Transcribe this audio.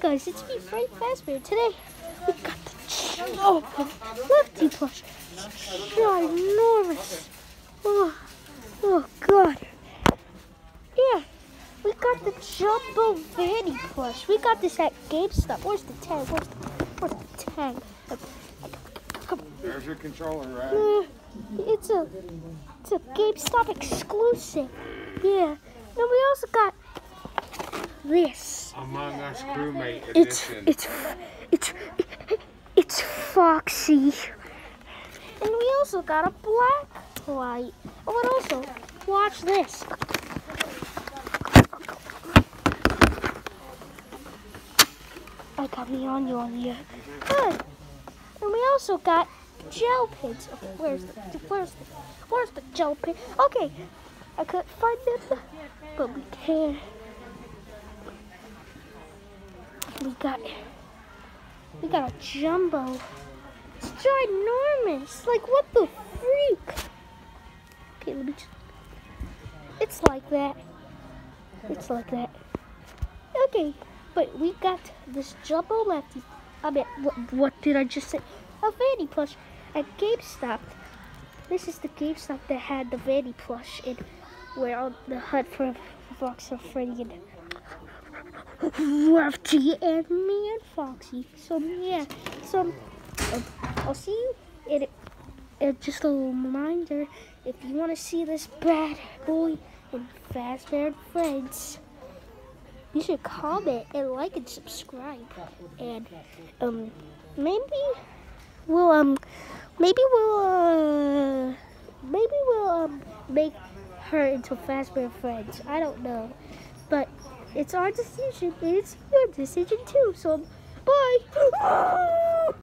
guys, it's me, Frank Fazbear. Today, we got the Jumbo Lefty plush. Ginormous. Oh, oh, God. Yeah, we got the Jumbo Vanny plush. We got this at GameStop. Where's the tag? Where's the, where's the tag? There's your controller, right? uh, it's a it's a GameStop exclusive. Yeah. Then we also got this. Among Us crewmate It's edition. it's it's it's Foxy. And we also got a black light. Oh, and also watch this. I got me on you on you. Good. And we also got gel pins. Okay, oh, where's the where's the where's the gel pin? Okay, I couldn't find them, but we can. We got we got a jumbo. It's ginormous. Like what the freak? Okay, let me just. It's like that. It's like that. Okay, but we got this jumbo lefty. I mean, what, what did I just say? A Vanny plush at GameStop. This is the GameStop that had the Vanny plush and where on the hunt for and Freddy and Lefty and me and Foxy. So yeah, so um, I'll see you. And, and just a little reminder, if you want to see this bad boy and Fazbear and Friends, you should comment and like and subscribe. And um, maybe we'll um, maybe we'll uh, maybe we'll um make her into Fazbear and Friends. I don't know, but it's our decision. It's your decision too. So, bye.